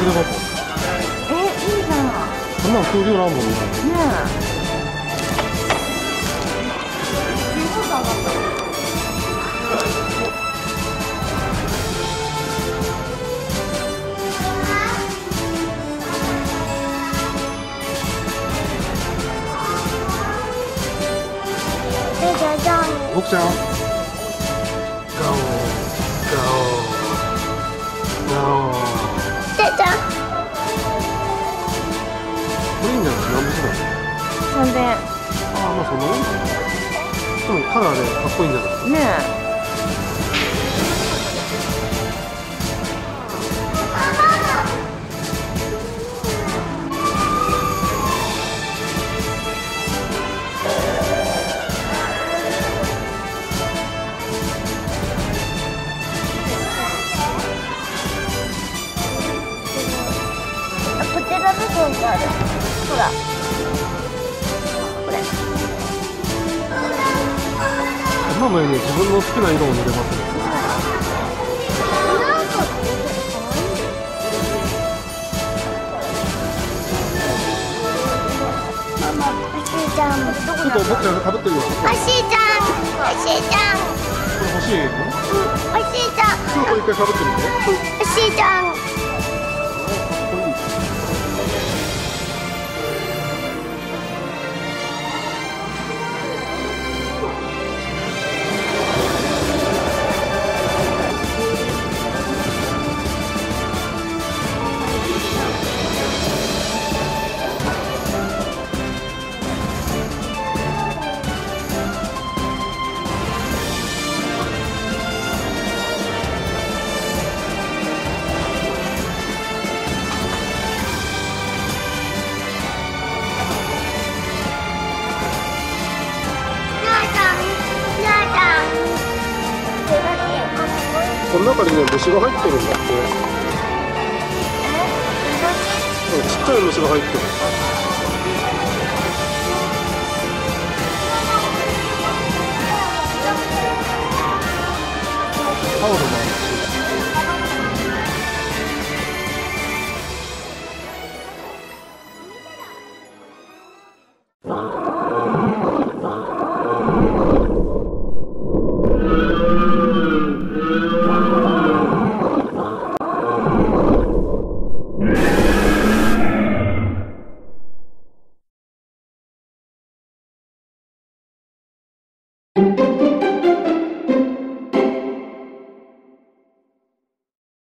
恐竜の筆箱えいいじゃんねこんなん恐竜なんもんねえ这个叫你僕あまあそんなもんかなでもカラーでかっこいいんじゃない？ねえ。あこちら部分がある。ほら。今のように自分の好きな色を塗れますねちょっと僕ちゃんかぶってるよこれいちゃんおしいちゃんこれ欲しいのおしいちゃんちょっと一回かぶってみておしいちゃん。この中にね虫が入ってるんだって。うんちっちゃい虫が入ってる